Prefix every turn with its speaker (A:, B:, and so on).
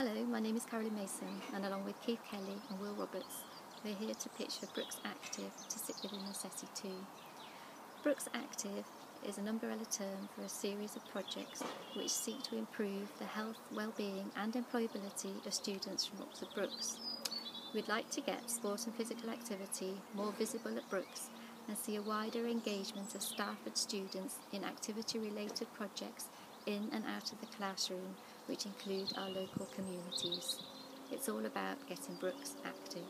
A: Hello, my name is Carolyn Mason and along with Keith Kelly and Will Roberts we're here to pitch for Brookes Active to sit within the SETI 2. Brookes Active is an umbrella term for a series of projects which seek to improve the health, well-being and employability of students from Oxford Brookes. We'd like to get sport and physical activity more visible at Brookes and see a wider engagement of staff and students in activity related projects in and out of the classroom which include our local communities. It's all about getting Brookes active.